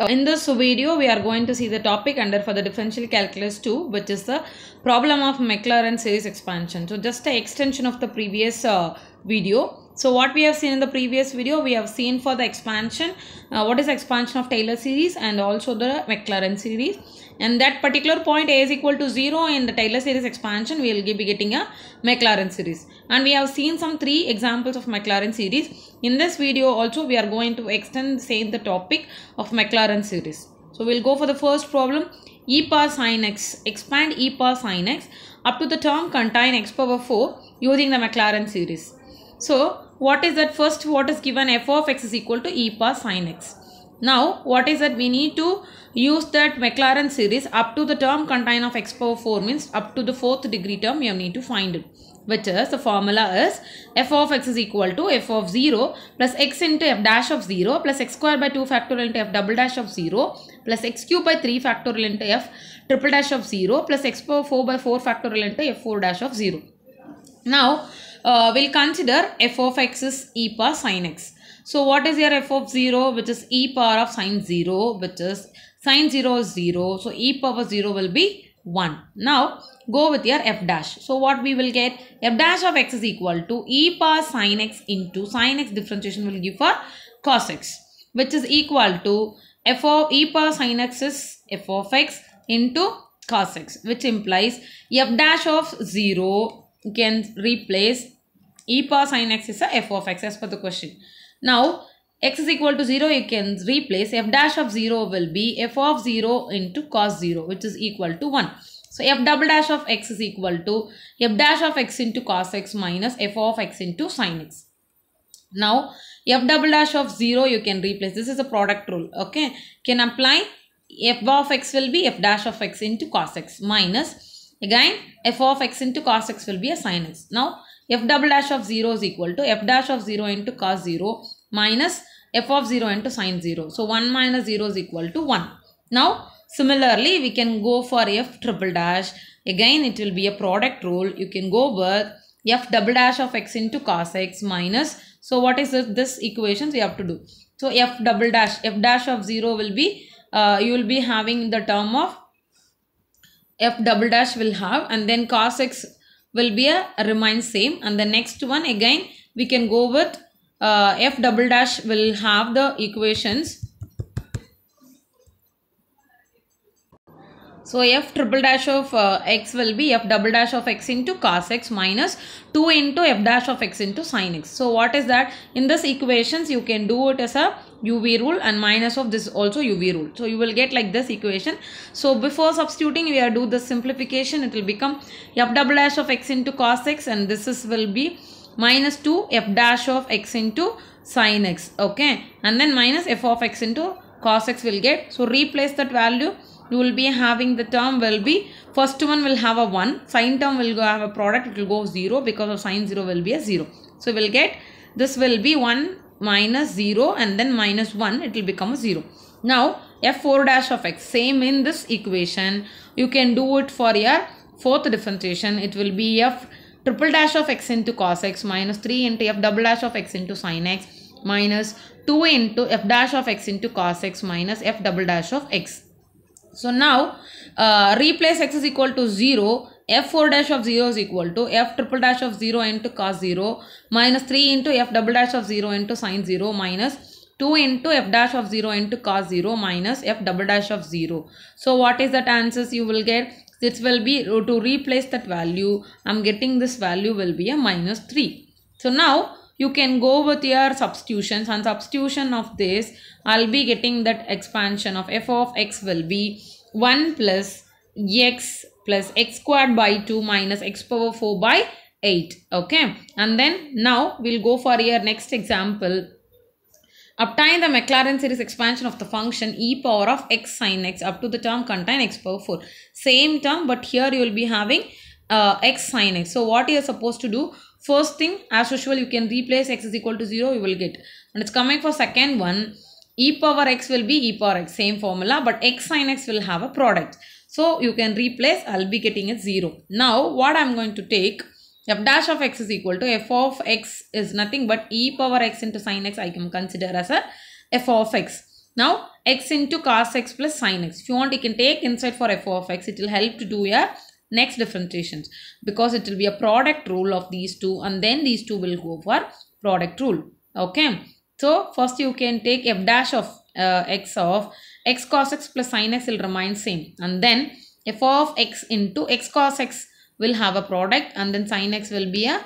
In this video, we are going to see the topic under for the differential calculus 2, which is the problem of Maclaurin series expansion. So, just a extension of the previous uh, video. So, what we have seen in the previous video, we have seen for the expansion, uh, what is expansion of Taylor series and also the Maclaurin series. And that particular point a is equal to 0 in the Taylor series expansion, we will be getting a Maclaurin series. And we have seen some three examples of Maclaurin series. In this video also, we are going to extend same the topic of Maclaurin series. So, we will go for the first problem e power sin x, expand e power sin x up to the term contain x power 4 using the Maclaurin series. So, what is that first what is given f of x is equal to e power sin x. Now, what is that we need to use that Maclaurin series up to the term contain of x power 4 means up to the fourth degree term you need to find it which is the formula is f of x is equal to f of 0 plus x into f dash of 0 plus x square by 2 factorial into f double dash of 0 plus x cube by 3 factorial into f triple dash of 0 plus x power 4 by 4 factorial into f 4 dash of 0. Now, uh, we'll consider f of x is e power sin x. So, what is your f of 0 which is e power of sin 0 which is sin 0 is 0. So, e power 0 will be 1. Now, go with your f dash. So, what we will get? f dash of x is equal to e power sin x into sin x differentiation will give for cos x which is equal to f of e power sin x is f of x into cos x which implies f dash of 0 you can replace e power sin x is a f of x as per the question. Now, x is equal to 0 you can replace f dash of 0 will be f of 0 into cos 0 which is equal to 1. So, f double dash of x is equal to f dash of x into cos x minus f of x into sin x. Now, f double dash of 0 you can replace. This is a product rule. Okay. Can apply f of x will be f dash of x into cos x minus again f of x into cos x will be a sin x. Now, f double dash of 0 is equal to f dash of 0 into cos 0 minus f of 0 into sin 0. So, 1 minus 0 is equal to 1. Now, similarly, we can go for f triple dash. Again, it will be a product rule. You can go with f double dash of x into cos x minus. So, what is this, this equations we have to do? So, f double dash, f dash of 0 will be, uh, you will be having the term of f double dash will have and then cos x will be a remain same and the next one again we can go with uh, f double dash will have the equations So f triple dash of uh, x will be f double dash of x into cos x minus 2 into f dash of x into sin x. So what is that? In this equations you can do it as a UV rule and minus of this also UV rule. So you will get like this equation. So before substituting we are do the simplification it will become f double dash of x into cos x and this is will be minus 2 f dash of x into sin x okay and then minus f of x into cos x will get. So replace that value you will be having the term will be first one will have a 1 sin term will go have a product it will go 0 because of sin 0 will be a 0 so we'll get this will be 1 minus 0 and then minus 1 it will become a 0 now f4 dash of x same in this equation. You can do it for your fourth differentiation. It will be f triple dash of x into cos x minus 3 into f double dash of x into sin x minus 2 into f dash of x into cos x minus f double dash of x. So now uh, replace x is equal to 0 f4 dash of 0 is equal to f triple dash of 0 into cos 0 minus 3 into f double dash of 0 into sin 0 minus 2 into f dash of 0 into cos 0 minus f double dash of 0. So what is that answers you will get? This will be to replace that value. I'm getting this value will be a minus 3. So now you can go with your substitutions and substitution of this I'll be getting that expansion of f of x will be 1 plus x plus x squared by 2 minus x power 4 by 8 okay? And then now we'll go for your next example. Obtain the Maclaurin series expansion of the function e power of x sine x up to the term contain x power 4 same term but here you will be having uh, x sine x. So what you are supposed to do? First thing as usual you can replace x is equal to 0 you will get. And it's coming for second one. E power x will be e power x same formula but x sine x will have a product so you can replace i'll be getting a 0 now what i'm going to take f dash of x is equal to f of x is nothing but e power x into sin x i can consider as a f of x Now x into cos x plus sin x. If you want you can take inside for f of x. It will help to do your next differentiations because it will be a product rule of these two and then these two will go for product rule. Okay. So first you can take f dash of uh, x of x cos x plus sin x will remain same. And then f of x into x cos x will have a product and then sin x will be a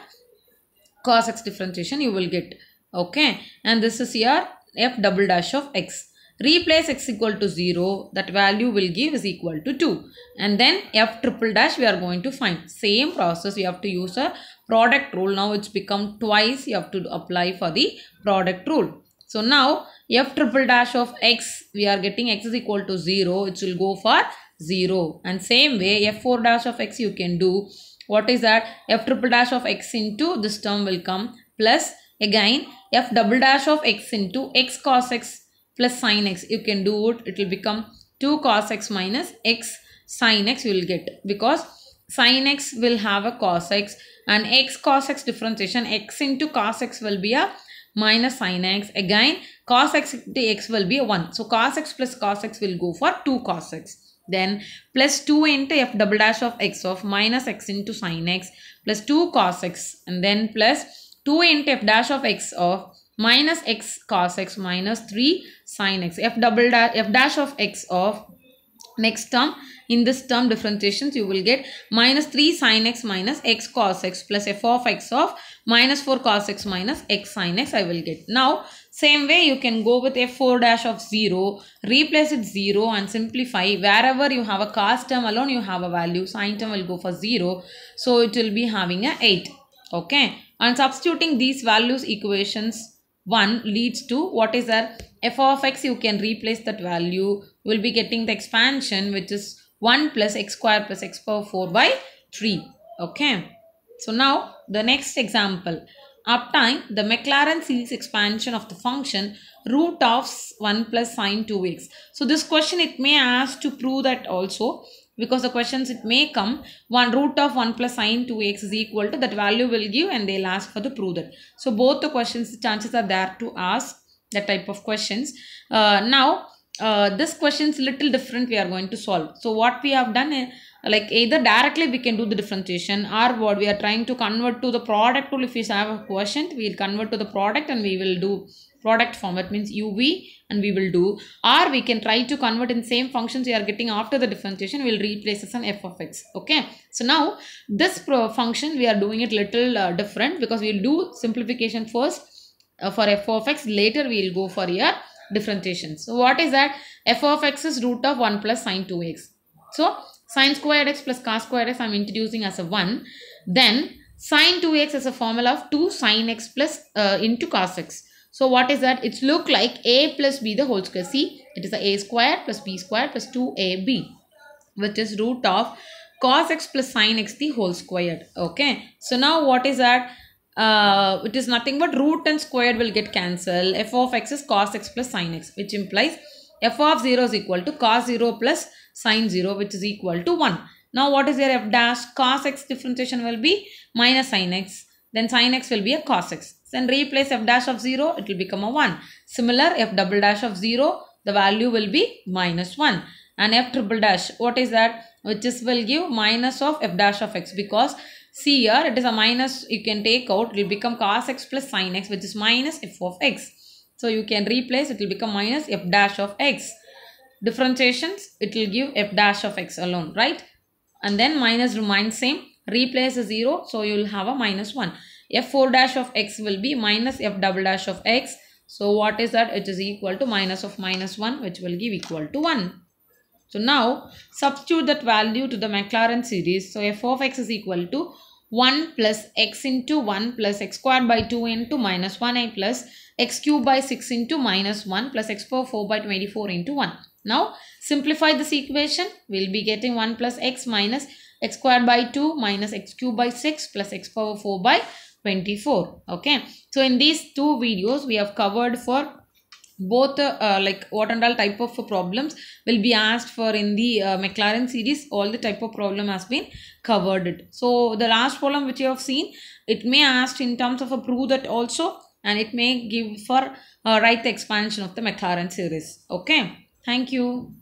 cos x differentiation you will get. Okay? And this is your f double dash of x. Replace x equal to 0 that value will give is equal to 2 and then f triple dash we are going to find. Same process we have to use a product rule. Now it's become twice you have to apply for the product rule so now f triple dash of x we are getting x is equal to 0 it will go for 0 and same way f4 dash of x you can do. What is that? F triple dash of x into this term will come plus again f double dash of x into x cos x plus sin x. You can do it it will become 2 cos x minus x sin x you will get. Because sin x will have a cos x and x cos x differentiation x into cos x will be a minus sin x. Again cos x into x will be a 1 so cos x plus cos x will go for 2 cos x. Then plus 2 into f double dash of x of minus x into sin x plus 2 cos x. And then plus 2 into f dash of x of minus x cos x minus 3 sin x. F double dash f dash of x of next term in this term differentiations you will get minus 3 sin x minus x cos x plus f of x of minus 4 cos x minus x sin x I will get. Now same way you can go with f4 dash of 0 replace it 0 and simplify. Wherever you have a cos term alone you have a value. Sin term will go for 0 so it will be having a 8 okay? And substituting these values equations 1 leads to what is our f of x you can replace that value will be getting the expansion which is 1 plus x square plus x power 4 by 3 okay. So now the next example. Uptime the Maclaurin series expansion of the function root of 1 plus sine 2x so this question it may ask to prove that also because the questions it may come 1 root of 1 plus sine 2x is equal to that value will give and they'll ask for the prove that. So both the questions the chances are there to ask that type of questions. Uh, now uh, this question is little different we are going to solve. So what we have done is like either directly we can do the differentiation or what we are trying to convert to the product rule if we have a quotient we will convert to the product and we will do product form it means uv and we will do. Or we can try to convert in same functions we are getting after the differentiation we will replace as an f of x okay? So now this function we are doing it little uh, different because we will do simplification first uh, for f of x. Later we will go for your differentiation. So what is that? f of x is root of 1 plus sine 2x. So sine squared x plus cos squared x I am introducing as a 1. Then sine 2x is a formula of 2 sine x plus uh, into cos x. So what is that? It's look like a plus b the whole square. See, it is a a square plus b square plus 2ab which is root of cos x plus sine x the whole squared. Okay. So now what is that? Uh, it is nothing but root and squared will get cancelled. f of x is cos x plus sin x which implies f of 0 is equal to cos 0 plus sin 0 which is equal to 1. Now what is your f dash? Cos x differentiation will be minus sin x. Then sin x will be a cos x. Then replace f dash of 0 it will become a 1. Similar f double dash of 0 the value will be minus 1. And f triple dash what is that? Which is will give minus of f dash of x because See here it is a minus you can take out it will become cos x plus sin x which is minus f of x. So you can replace it will become minus f dash of x. Differentiations it will give f dash of x alone right and then minus remains same replace a 0 so you will have a minus 1. f4 dash of x will be minus f double dash of x. So what is that? It is equal to minus of minus 1 which will give equal to 1. So now substitute that value to the Maclaurin series. So f of x is equal to 1 plus x into 1 plus x squared by 2 into minus 1i plus x cube by 6 into minus 1 plus x power 4 by 24 into 1. Now simplify this equation. We'll be getting 1 plus x minus x squared by 2 minus x cube by 6 plus x power 4 by 24. Okay. So in these two videos we have covered for both uh, like what and all type of problems will be asked for in the uh, Maclaurin series all the type of problem has been covered so the last problem which you have seen it may asked in terms of a prove that also and it may give for uh, write the expansion of the Maclaurin series. Okay. Thank you.